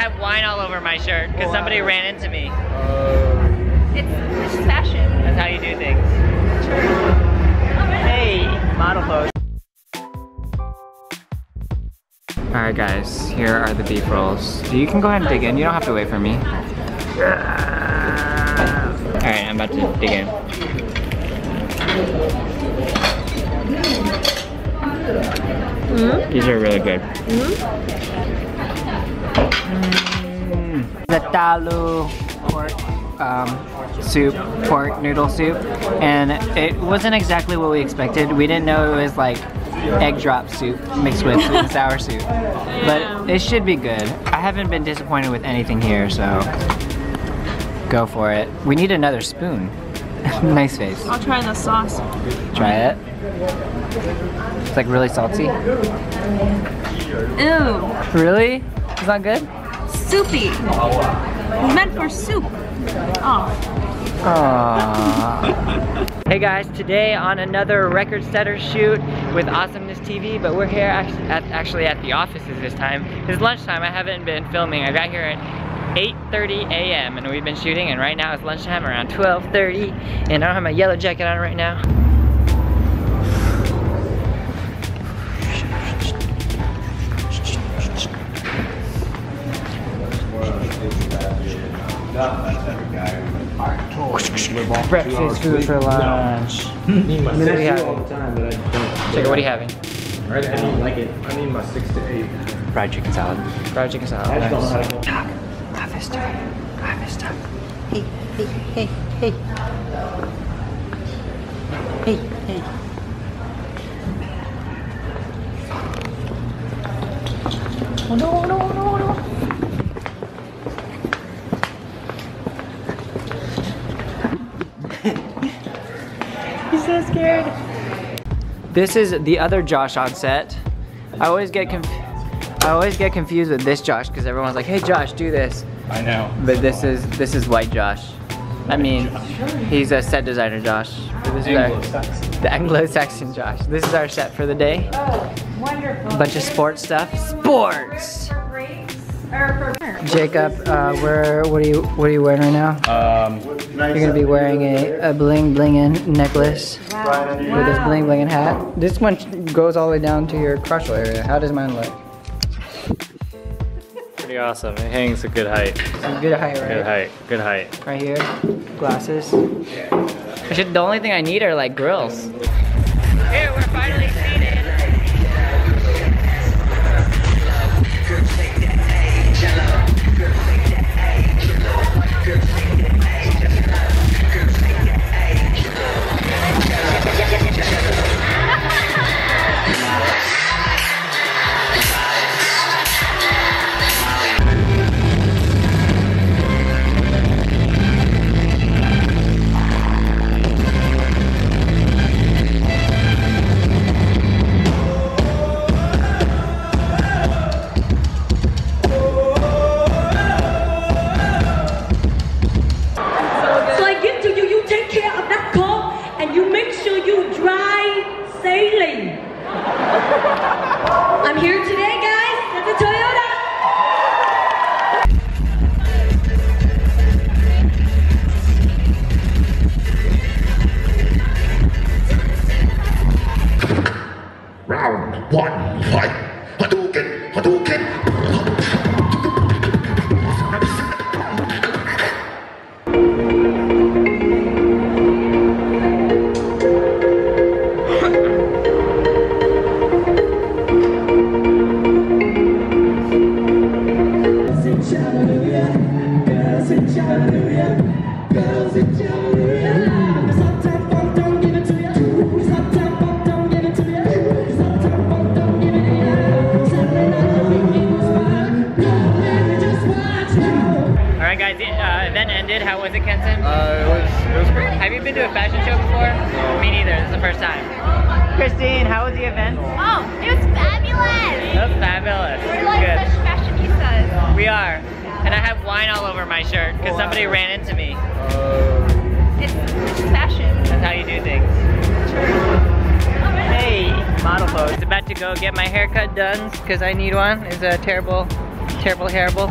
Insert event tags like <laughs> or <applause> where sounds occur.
have wine all over my shirt because somebody ran into me. Oh. It's, it's fashion. That's how you do things. Hey, model pose. Alright guys, here are the beef rolls. You can go ahead and dig in, you don't have to wait for me. Alright, I'm about to dig in. These are really good. Mm. The talu pork um, soup, pork noodle soup, and it wasn't exactly what we expected. We didn't know it was like egg drop soup mixed with sweet and sour soup, but it should be good. I haven't been disappointed with anything here, so go for it. We need another spoon. <laughs> nice face. I'll try the sauce. Try it. It's like really salty. Ew. Really? It's not good? Soupy. It's meant for soup. Ah. Oh. Aww. hey guys, today on another record setter shoot with Awesomeness TV, but we're here actually at, actually at the offices this time. It's lunchtime, I haven't been filming. I got here at 8.30 a.m. and we've been shooting and right now it's lunchtime around 12.30 and I don't have my yellow jacket on right now. Breakfast food for lunch. my What do we have? all the time, but I don't. Jacob, what are you having? Right? I don't like it. I need my six to eight. Fried chicken salad. Fried chicken salad. I time. Office time. Hey, hey, hey, hey. Hey, hey. Oh no, no, no, no. <laughs> He's so scared. This is the other Josh on set. I always get conf I always get confused with this Josh because everyone's like, "Hey Josh, do this." I know. But this is this is white Josh. I mean, he's a set designer Josh. This is our, the Anglo-Saxon Josh. This is our set for the day. Oh, wonderful. Bunch of sports stuff. Sports. Breaks or for Jacob, uh, where what are you what are you wearing right now? Um, You're gonna be wearing a, a bling blingin necklace with this bling blingin hat. This one goes all the way down to your crotchal area. How does mine look? Pretty awesome. It hangs a good height. It's good height, right? Good height. Good height. Right here, glasses. I should, the only thing I need are like grills. Sure you dry sailing. I'm here today, guys, at the Toyota. Round one, fight. Hadouken, Hadouken. All right, guys. The uh, event ended. How was it, Kenton? uh, it was, it was great. Have you been to a fashion show before? Me neither. This is the first time. Christine, how was the event? Oh, it was fabulous. It was fabulous. We're like Good. We are. And I have wine all over my shirt because somebody ran into me. Um. It's, it's fashion. That's how you do things. Hey, model pose. About to go get my haircut done because I need one. It's a terrible, terrible, terrible.